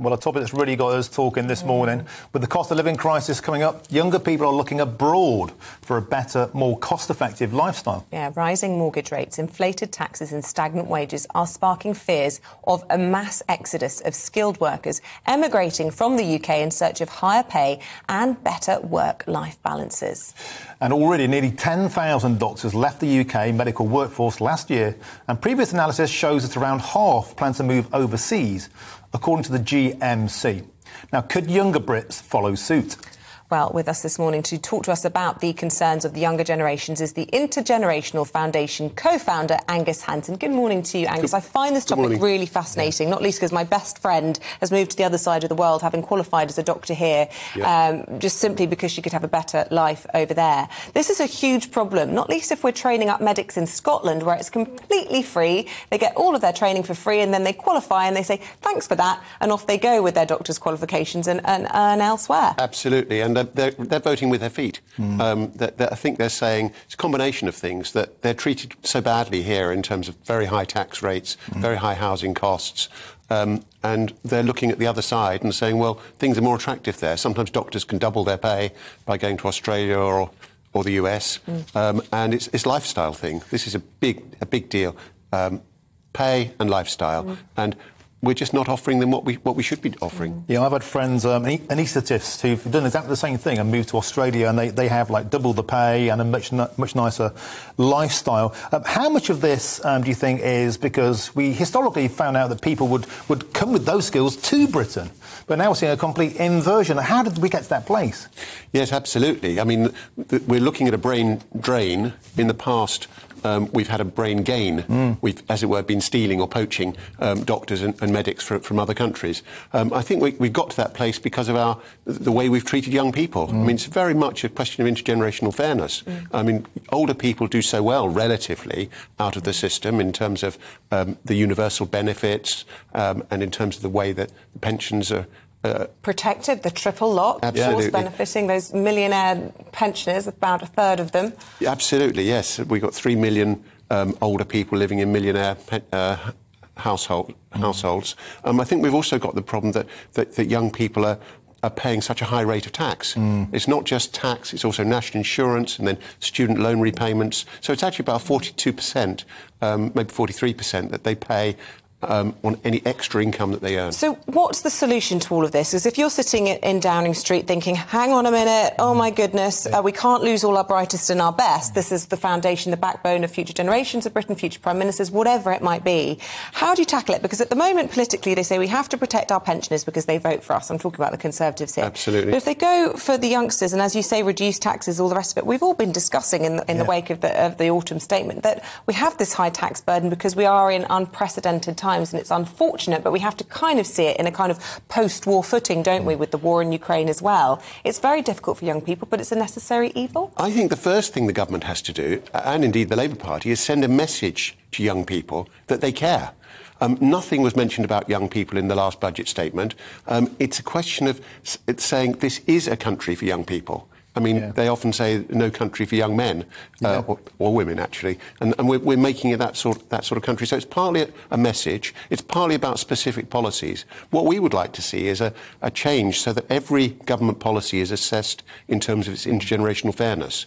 Well, a topic that's really got us talking this morning. With the cost of living crisis coming up, younger people are looking abroad for a better, more cost effective lifestyle. Yeah, rising mortgage rates, inflated taxes, and stagnant wages are sparking fears of a mass exodus of skilled workers emigrating from the UK in search of higher pay and better work life balances. And already nearly 10,000 doctors left the UK medical workforce last year, and previous analysis shows that around half plan to move overseas according to the Now, could younger Brits follow suit? Well, with us this morning to talk to us about the concerns of the younger generations is the Intergenerational Foundation co-founder Angus Hanton. Good morning to you, Angus. Good, I find this topic really fascinating, yeah. not least because my best friend has moved to the other side of the world, having qualified as a doctor here, yeah. um, just simply because she could have a better life over there. This is a huge problem, not least if we're training up medics in Scotland, where it's completely free. They get all of their training for free, and then they qualify and they say thanks for that, and off they go with their doctor's qualifications and, and earn elsewhere. Absolutely, and they're, they're voting with their feet. Mm. Um, they're, they're, I think they're saying it's a combination of things that they're treated so badly here in terms of very high tax rates, mm. very high housing costs. Um, and they're looking at the other side and saying, well, things are more attractive there. Sometimes doctors can double their pay by going to Australia or, or the US. Mm. Um, and it's, it's lifestyle thing. This is a big, a big deal. Um, pay and lifestyle. Mm. And we're just not offering them what we what we should be offering. Yeah, I've had friends, um, anaesthetists, who've done exactly the same thing and moved to Australia, and they, they have like double the pay and a much much nicer lifestyle. Um, how much of this um, do you think is because we historically found out that people would would come with those skills to Britain, but now we're seeing a complete inversion. How did we get to that place? Yes, absolutely. I mean, th- we're looking at a brain drain in the past um, we've had a brain gain. Mm. We've, as it were, been stealing or poaching um, doctors and, and medics for, from other countries. Um, I think we, have got to that place because of our the way we've treated young people. Mm. I mean, it's very much a question of intergenerational fairness. Mm. I mean, older people do so well relatively out of the system in terms of um, the universal benefits um, and in terms of the way that the pensions are uh, protected, the triple lock, absolutely. of course, benefiting those millionaire pensioners, about a third of them. Absolutely, yes. We've got three million um, older people living in millionaire uh, household, households. Um, I think we've also got the problem that, that, that young people are, are paying such a high rate of tax. Mm. It's not just tax, it's also national insurance and then student loan repayments. So it's actually about 42%, um, maybe 43% that they pay um, on any extra income that they earn. So, what's the solution to all of this? Is if you're sitting in Downing Street thinking, hang on a minute, oh my goodness, uh, we can't lose all our brightest and our best. This is the foundation, the backbone of future generations of Britain, future prime ministers, whatever it might be. How do you tackle it? Because at the moment, politically, they say we have to protect our pensioners because they vote for us. I'm talking about the Conservatives here. Absolutely. But if they go for the youngsters, and as you say, reduce taxes, all the rest of it, we've all been discussing in the, in yeah. the wake of the, of the autumn statement that we have this high tax burden because we are in unprecedented times, and it's unfortunate but we have to kind of see it in a kind of post war footing, don't we, with the war in Ukraine as well. It's very difficult for young people, but it's a necessary evil. I think the first thing the government has to do, and indeed the Labour Party, is send a message to young people that they care. Um, nothing was mentioned about young people in the last budget statement. Um, it's a question of saying this is a country for young people. I mean, yeah. they often say no country for young men uh, yeah. or, or, women, actually, and, and we're, we're, making it that sort that sort of country. So it's partly a message. It's partly about specific policies. What we would like to see is a, a change so that every government policy is assessed in terms of its intergenerational fairness.